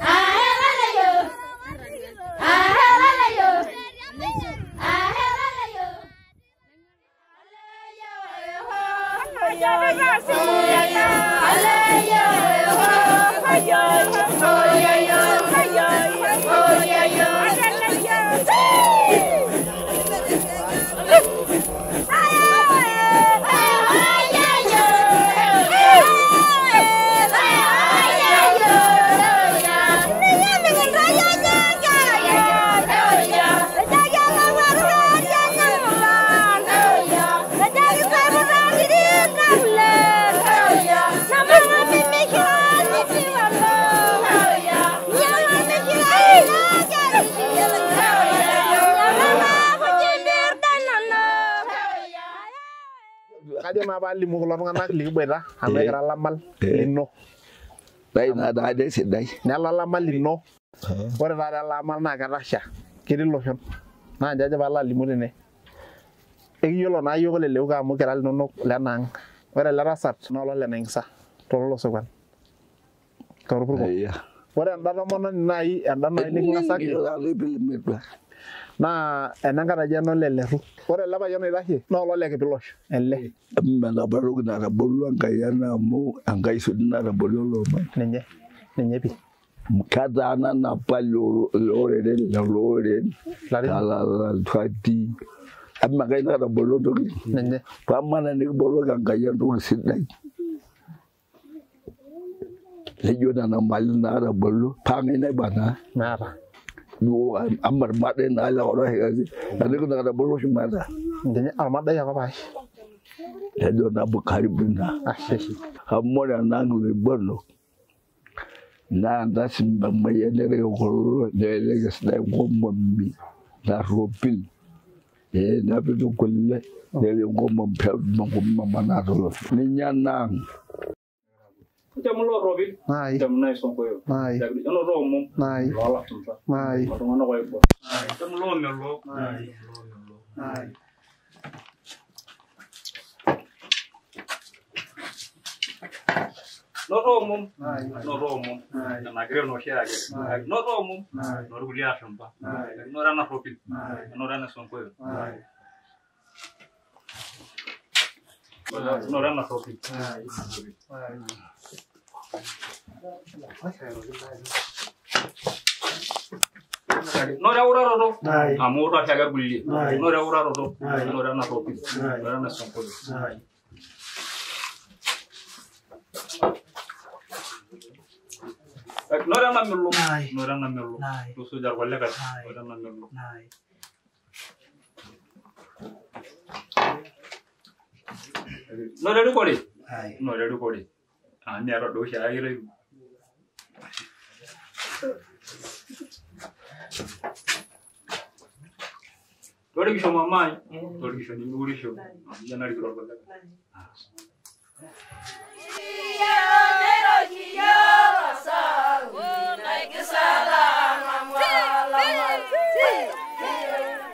Ah, Kaidim apa alimu kulo tung'anak likiboita amu ekira olamal lino. Dai naa daa dai sidai. Nelo olamal lino. Ore taata ele amal naa ketasha. Ketii iloshon. Naa njo ajo paalo alimu tene. Ekiyiolo naa yiok leleuko amu kira linonok lenaang'. Ore ele tasat naa ololeng'sa toololosokuan. Torpurko. Ore enda tomononi nai enda nai niking'asaki naa enenkaraki enoleleru. Ore ele payian oitashe naa ololekipilosho ele. Menabaroki natabolo Enkai ena amu Enkai sudi natabolo looman. Ninye. Ninye pii. Ketaana napa loreren loreren talalatuati ama Enkai natabolo ntokitin. Ninye. Pamana nikiboloki Enkai entoki sidai. Nejo nena mali natabolo paa ng'ae naibana. Meeta. Duo amarmade naa lekoroshi kasi. Entoki natabolo shumata. Ninye ormadai ake opaasha. Nejo nabo karibu ina. Ashe. Amu ore enaang' iloibonok naa lasima mayianare kulo nelelek esidai nkomomi narropil ee nepiki jamu loo robin. Jamu nay sonko yo jagri ono ro mum lo ala tum sa ko to ngono koy bo jamu lo mel pues. lo no ro mum no ro mum na gre no shi age no ro mum no ru li asham ba no rana robin. No rana sonko yo no rana robin. Nora ura rodo, amura chagar bulli. Nora ura rodo, nora na topi, nora na sampoli. Nora na melu, nora na melu. Tu sujar boleh kan? Nora na melu. Nora du kodi, nora du kodi. Erikore. Ah, niata duo oshiake ireu. Torikisho mamaai. Torikisho nimiurisho. Amu iyie narikito irkulikae. Thank you.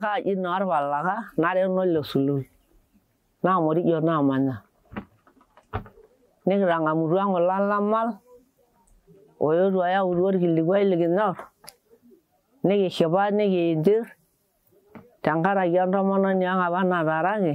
kaaji naatipalaka nareuno ile sului naa morijo naamanya nikitang'amutua ng'ole lamal oetuo ayautua orkilikwai likinyorr nikishipa nikiintirr e e tenkaraki entomononi ang' apa nataaraki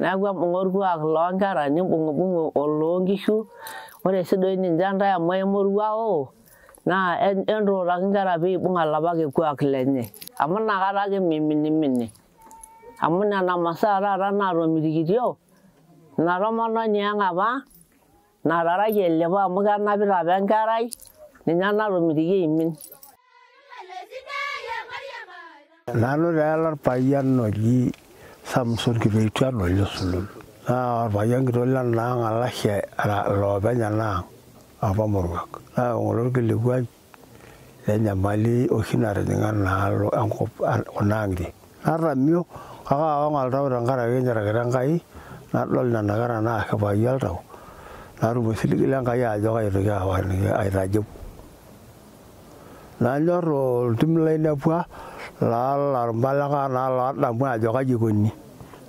neeku embung'a orkuak loonkera nimbung'ubung'u oloonkishu ore sii doi ninche ntae amu aimoruao naa entuutaki inkera piibung olapake kuak lenye amu inakata ake miminimini amu nena masaa taata naatomitikitio ina tomononi ang' apa nataraki elepo amu kenapita apa enkerai ninye natomitiki eimin Nanu taa ele orpayian oji Samson Kitoituan ole Sulul. Naa orpayian kitok lenaang' Alashe loopeny enaang' apa Moruak. Naa ng'ole orkilikuai lenyamali oshi natijing'a naalo enkop kuna ang'itie. Natamio kake awang oltau tenkaraki enyarakita Enkai nadol nena kera naashipayu oltau natum osiligi lenkai ajo kaitoki awaniki aitajeu. Nanyorr oltim lainepua loolarmaleka naa loodamu ajo kaji ikoni.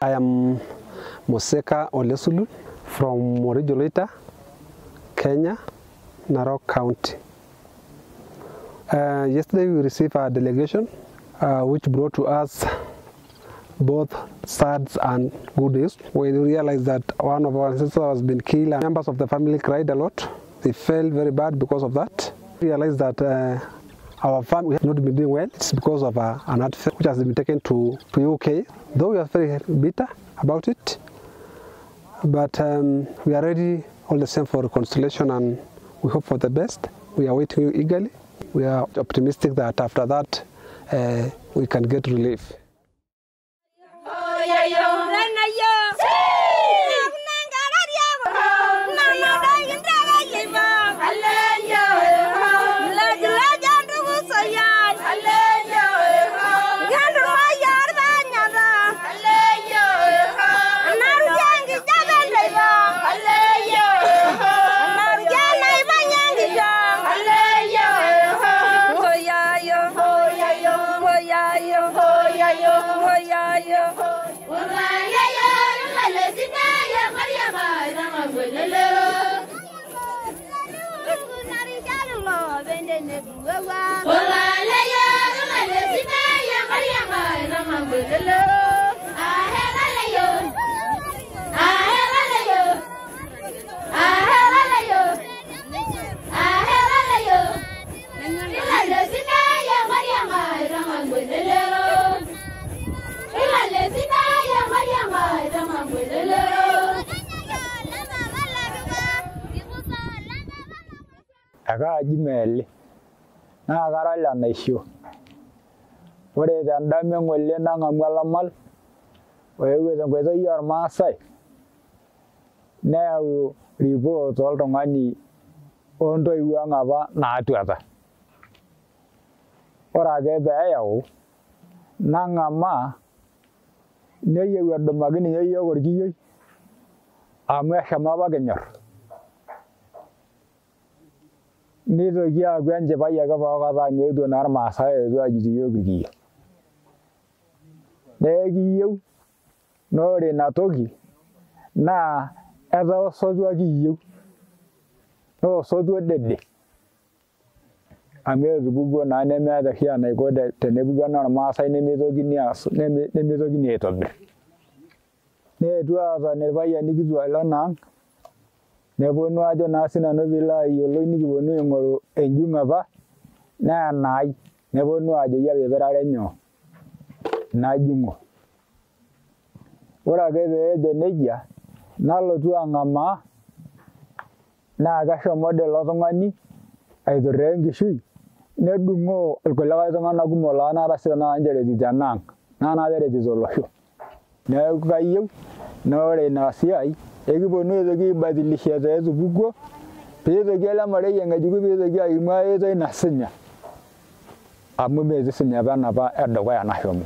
I am Moseka Olesulul from Morijo Loita, Kenya, Narok County. Uh, yesterday we received a delegation uh, which brought to us both sad and good news. We realized that one of our ancestors has been killed and members of the family cried a lot. They felt very bad because of that. We realized that uh, our family has not been doing well. It's because of uh, an artifact which has been taken to, to UK. Though we are very bitter about it, but um, we are ready all the same for reconciliation and we hope for the best. We are waiting eagerly. We are optimistic that after that uh, we can get relief. ajml nakaralanaisho kore tendam ngole nangamu alamal oywet neseyar masai neyau ripoo to ltungani ondoiwangapa naatuata. Kore akepeayau nang'ama neyeu edumaki nin iyongorchiyei am echamapa kinyor nitoki akueivaakevawakaneetuarmasaeuako neekiyeu norinatoki na etasotua kiyeu nosotuo dede am esubuk a iaatumai imiitir netu asaiaanikisuailonang neponuaje nasinanlolnikion ngoru enjung pa naanai nonkedltunga aoraengishui nedung elkonakae nrnasiai ekiponu aitoki aibadilisha taa etupukuo piitoki ele marei eng'ejuko piitoki aimu ai oitoi nasinya amu metii sinya. Apa enapa edukuya nashomo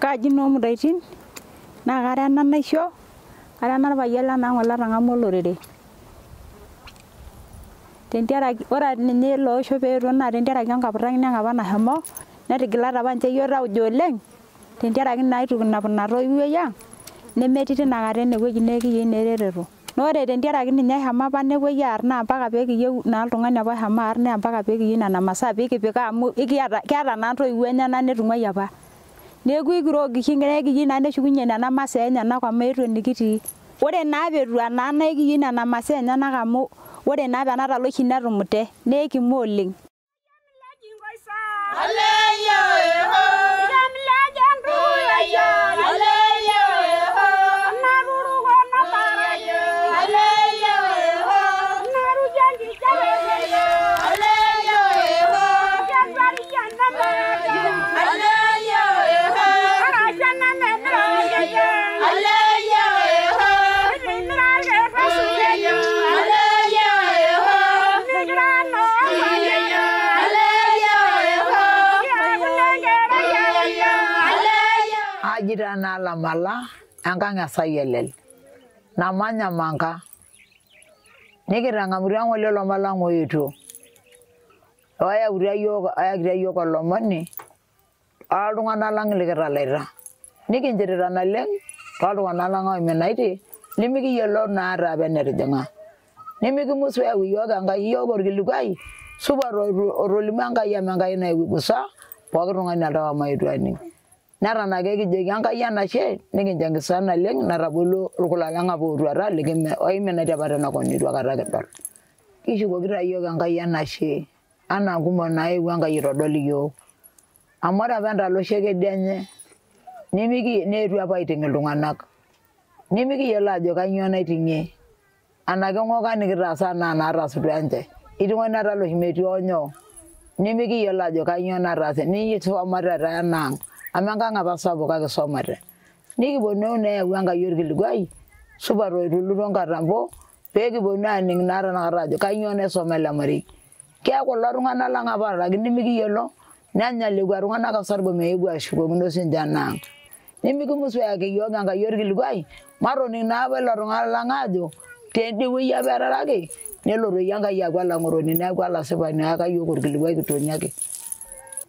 Kaaji noo Mudaitin? Naa kara ena naisho? Kara ena orpayian lenaang ole otang'amua olorere tentiaraki ore ninye ilo oisho peetuo naa tentiaraki enkaputakino ang apa nashomo netigilate apa ninche iyiok tauja oleng tendiaraki naituknapnaro iweyang nemeti nakat ewekyeieer tiraknama Aji taa naa Lamala enkang e Sayelel namanya Manka nikitang'amutua ng'ole lomon lang oetuo oyautua yiok oyakita yiok olomoni oltung'anak lang likitalaita nikinchirita naleng toltung'anak lang oiminaite limikiyiolo naa taa apa enetijing'a nimikimusu eyau yiok Enkai yiok orkilikuai supat otolimuo Enkai amu Enkai naigusa pooki tung'ani oltau maetu aning neton netanakeki ejoki Enkai enashe nikincho enkisisa naleng natabolo irkulaleng apa ootuata oimina tiapa tenakop neitu aikata kidol. Kishukokita iyiook Enkai enashe anaa nkumok naewuo Enkai aitodol iyiook amu ore apa endala oshekedi enye neetuo apa aiting' iltung'anak nemikiyiolo ajo kainyioo naiting'ie enaa keng'okan nikitaasa enaa inaatasutua ninche iting'o ina dala oshi metii hoo nyoo nemikiyiolo ajo kainyioo nataase nisumate taa enaang' amanganga basaboka ke somare ba bonone ka so mare nigi bo no wanga yorgil gwai suba ro rulu pegi bo na ning nara na radio ka nyone mari. Kya ko laru ngana langa ngaba la gindi migi yelo nanya le gwaru ngana ka sarbo me egu ashugo muno sinjana nimigi musu ya ke yoga nga yorgil gwai maro ning na ba laru ngala la ngado tende we ya berarage ne loro yanga ya ngoro ni na gwala seba aka yogor gilwai to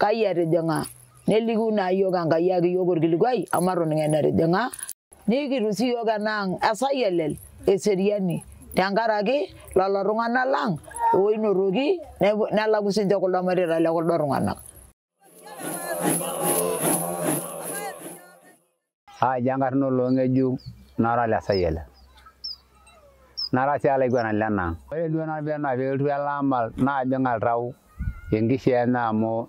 kai etijing'a nelikiu naa yiok Enkai ayaki yiok orkilikuai amu atoning'o enetijing'a nikitu sii yiok enaang esayielel eseriani tenkaraki lelo tung'anak lang oinotoki nelaku sinche kuldo mareita le kuldo tung'anak. Aji enkarna oloong'ejuk nara le Sayiele. Nara sii olaiguanani lenaang. Ore duo nanu naa peelotu ele amal naajing oltau enkishui enye amu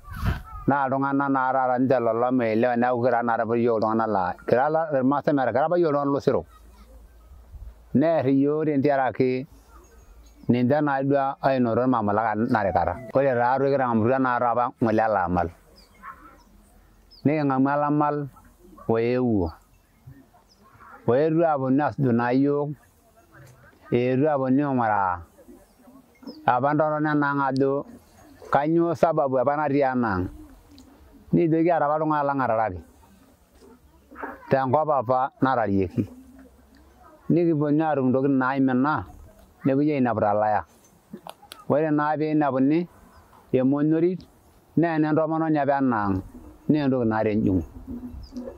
naa iltung'anak naa taata ninche lolo moelewa neeku kira naa apa yiok iltung'anak laa kira irmaasai metaa kira apa yiok iltung'anak losero. Neerr iyiok tentiaraki ninche naa duo oinoto irmamulaka narikata. Ore taatoi kitang'amutua naa apa ng'ole ele amal. Niking'amu ele amal oewuo. Oetuo aaponu aasuju naa yiok, eetuo aaponu aing'uraa apa ntomonok enaang ajo kanyoo sababu apa natii enaang. Nikijo kiata apa iltung'anak lang otaraki tenkop apa natarieki. Nikiponu aatum intokiting naimina nepuoi ainepu tolaya. Ore naa piinepuni emonyorit naa enentomononi apa enaang naa entoki naata enjung'u.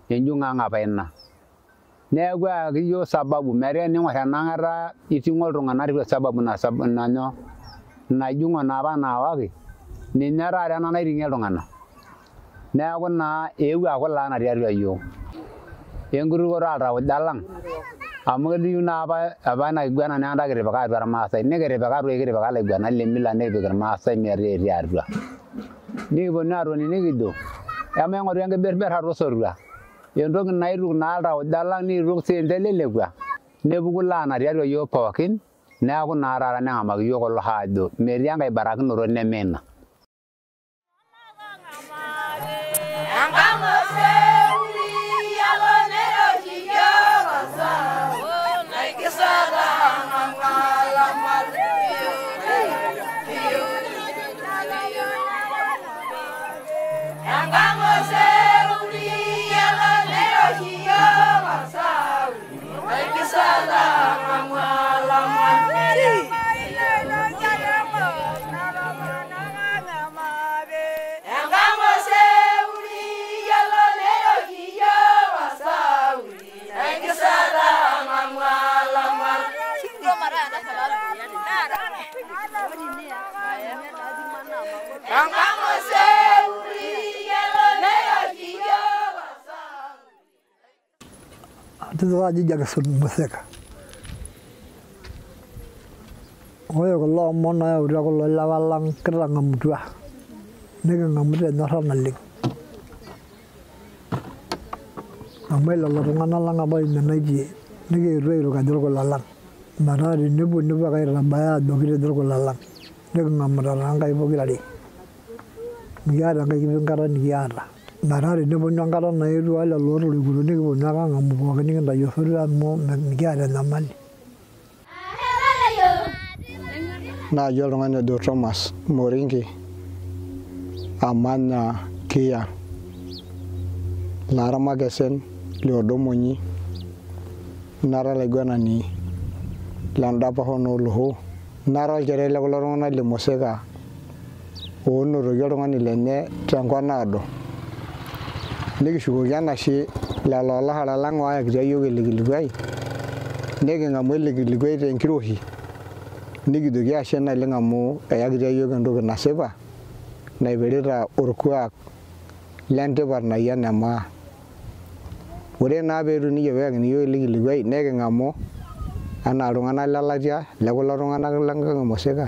Enjung'u ang apa ina. Neeku eyaki yiok sababu metaa ening'orr enaang etaa iting'o iltung'anak tiatua sababu ina jung'u naapa naawaki ninye taata ena naiting'ie iltung'anak. Neeku naa eewuo aaku laana tiatua yiok. Enkutukoto oltauja lang amu keyieu naa apa ina kiguana naa enda kitipika atua irmaasai nikitipika toi kitipika ilaiguanak le mila nikipik irmaasai metaa etii atua. Nikiponu aatoni nikijo emaing'oru enkiberberrata osotua entoki naituku naa iltauja lang niituk siinche lelekua nepuku laana tiatua yiok pookin neeku naa taata neng'amaki yiok kulo aajo metii enkae barakinoto neme ina. Tito aji Jackson Museka. Ore kulo omon oyautua kulo lewa lang kitang'amutua niking'amu tenyorra naleng. Amu lelo tung'anak lang apa oimenaitie nikietuo airuk ajo irkula lang. Metaa tenepuo nepuo ake aitabaya ajo kitejo irkula lang. Niking'amuta taa nkaik pokirare. Mikiata enkae kipingata nikiata. Metaa teneponu enkata naetuo lelo otorikuto nikiponu ake aang'amu pookin nikintayu osotua amu mikiata enyamali. Naaji oltung'ani ojo Thomas Moringi amanya Kia Lara Makesen liodomonyi nara olaiguanani lendapash onoolosho nara olchore lekulo tung'anak le Moseka oonotoki oltung'ani lenye tenkop naado nikishukoki enashe lelo alashara lang ooyakitia yiok ele kilikuai niking'amu ele kilikuai tenkiroshi nikijoki ashe naleng amu eyakitia yiok entoki nasipa naipirita orkuak lentipat nayi ene maa. Ore naa peetu yiok ele kilikuai neking'amu anaa iltung'anak lelatia lekulo tung'anak lenkang Mosika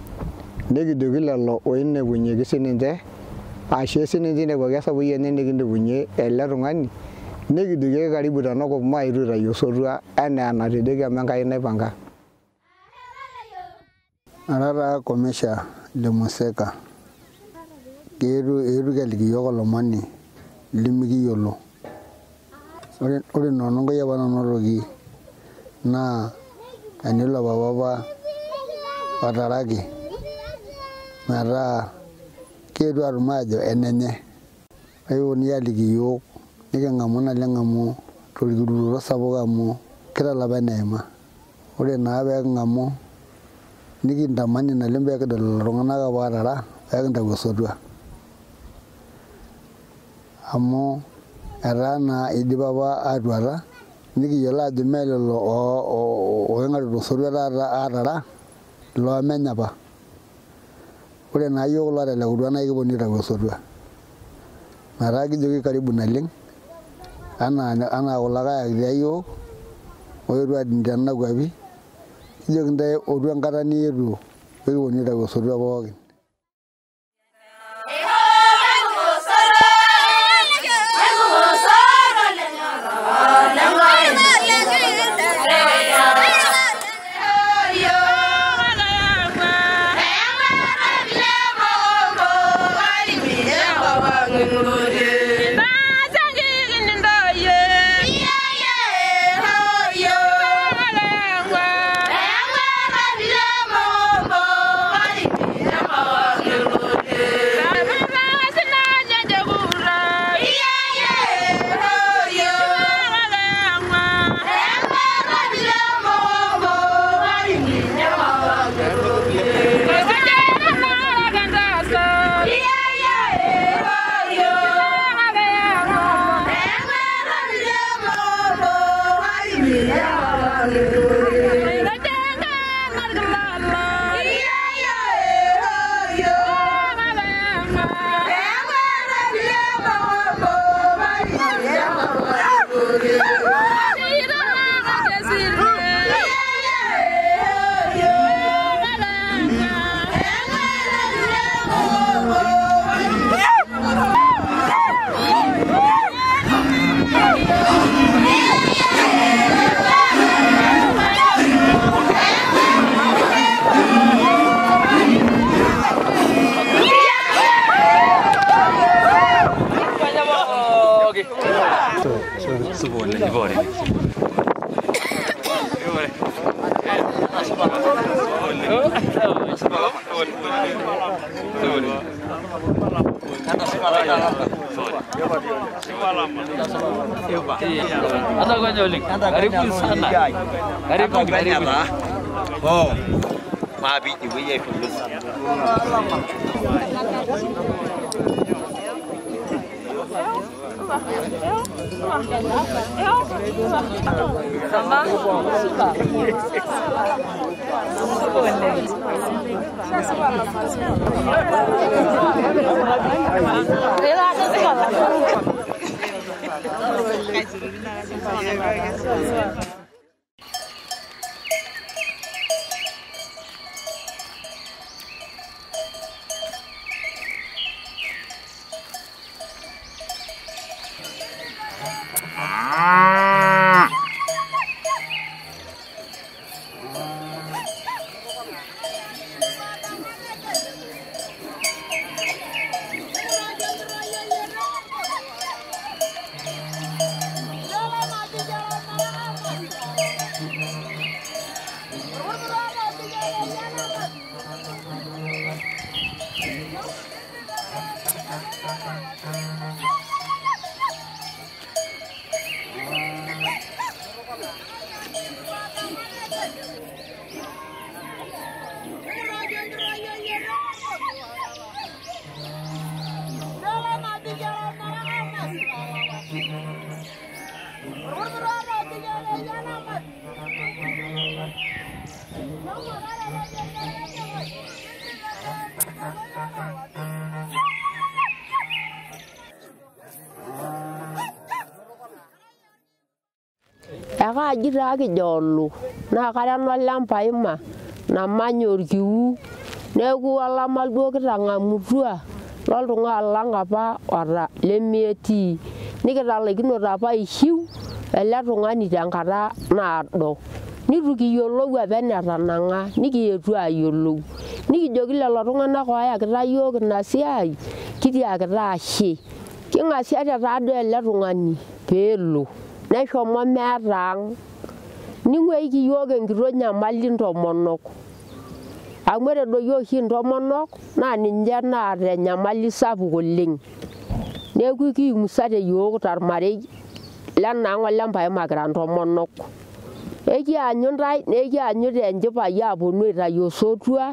nekijoki lelo oinepunyeki sininche ashe sininche inepuaki esapui enye nikinepunyie ele tung'ani nekijoki ake karibu tenakop maetu aitayu osotua enaa enatejoki amu Enkai naipanga ara taa commissioner le Moseka eetuoki aliki iyiok olomoni limikiyiolo ore ore inononkoi apa nanotoki naa enilo papa apa otaraki eta ketuarumaajo enenye. On likyo nikingamu nalngam tolikduro saukam kitalaa ma kia vekngam nikidamani alikdololo unganaa atarakndaasotwa amu etan idipa atuata nikyeljmelel ingaitosowa tatara lomenyapa ore naa iyiok lootelekutua naa kiponunui aitau osotua. Metaa kijoki karibu naleng. Anaa kulo ake ayakita yiok, oetuo aadini tenena kuapi. Kijoki ntae otu enkata nietuo peekiponunui aitau osotua pookin Karibu sana. Karibu karibu. Oh. eu wewe kuhusu. Relaxa, Thank you. Ekaaji taa kijoolu naa karen olchambai ma namanya orkiu neeku olamal duo kitang'amutua loltung'ani lang apa ota lemetii nikitalaikinote apa aishiu ele tung'ani tenkata naado nitu kiyiolou apa enetanang'a nikietuo ayiolou nikijoki lelo tung'anak oyakita yiok ina siai. Kitiakita ashe king'asiate taadoi ele tung'ani peelo nechomo meataang ningeik yokengiro nyamali tomonok amuetedoyoch tomonok na nineatenyamali saukoleng kkmsate otararei gleamakra ntook eaaat paeaponuitaotwa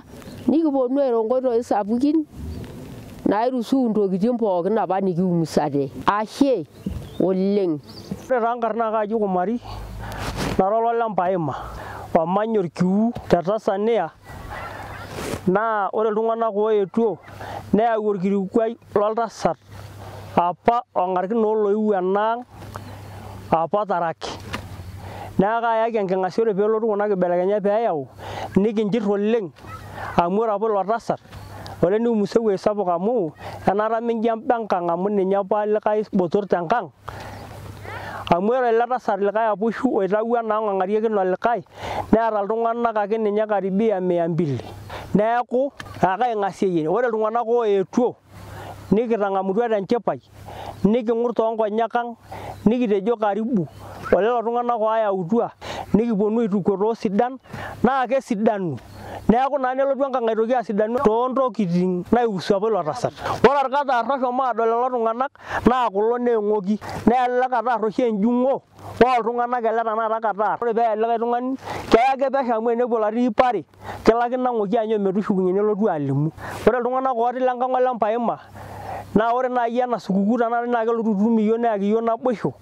ikiponironooiakaiuuoktikac ore taa nkarna ka ajkumari naro lolembaima omanyor kiwu tetasania naa kore ltunga nakoo etuo neawor kirikwai lo ltasar apa ongariki na loiwuanaang apa tarak naakaayakeng kingasi kore pe ilotungana kibelkenyapee eyau nikinjir oleng amor apol lotasar ole niumiza ewueji sapuk amu enaata minjo embenkang amu ninye apa likae botor tenkang amu ore ele tasat likae apushu oitawuo enaang ong'arieki ilo likae neeta iltung'anak ake ninye karibia mia mbili neeku akaing'asieyie ore iltung'anak ooetuo nikitang'amutua tenchipai niking'ur toonkonyek ang nikitejo karibu. Olelo tung'anak ooyautua nikiponu aitukuo toosidan naa kesidanu neeku naa nelotu enkang aitoki asidanu toontokitin naiusu apa ilo tasat ore orkataar oshomo adol lelo tung'anak naa kulo neeng'oki naa ele kataar oshi enjung'o oltung'anak ele tanakata kataar ore peeya likae tung'ani keya ake pesho amu enepuo ilarin pare kelo ake nang'oki aanyu ometushukunye nelotu alimu ore iltung'anak ooti lenkang olempaima naa ore naaji ena supukuu tenakata naa kelotu aitum iyiok neyaki iyiok naboisho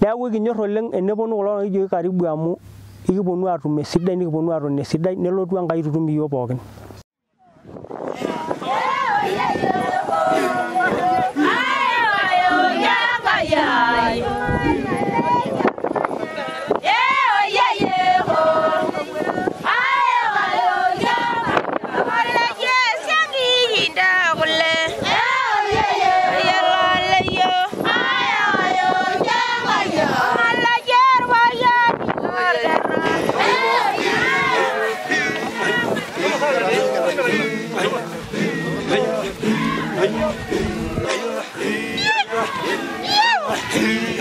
neeku ekinyor oleng eneponu kulo nikijoki karibu amu i kibonuwaartu ne siɗay ni kibonuwaatu ne siɗay nelootwangayitutumiyo pookin.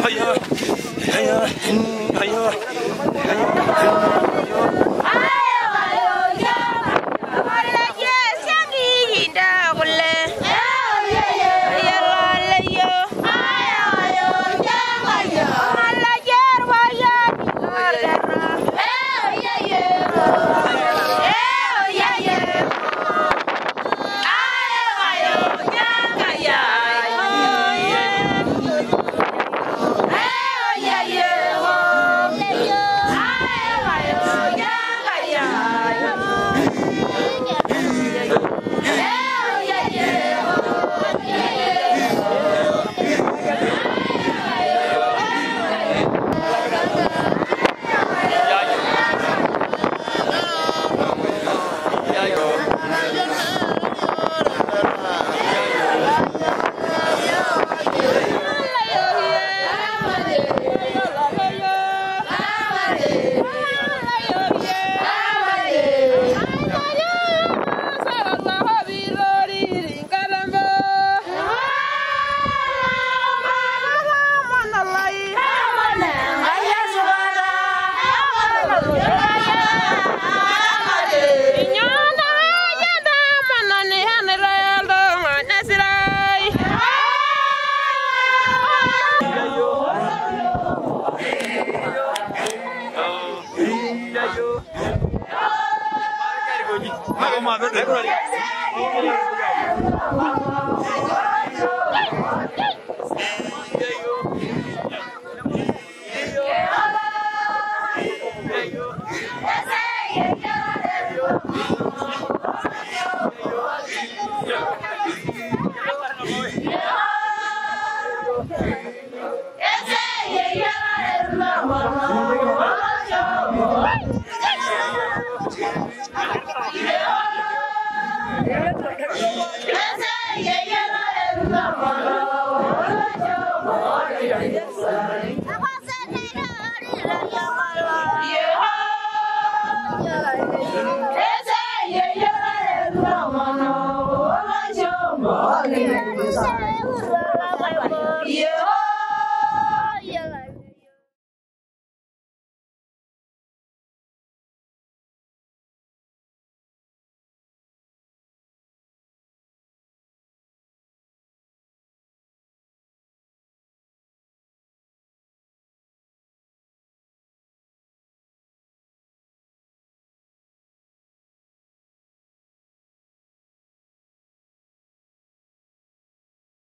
하여 하여 하여 하여 하여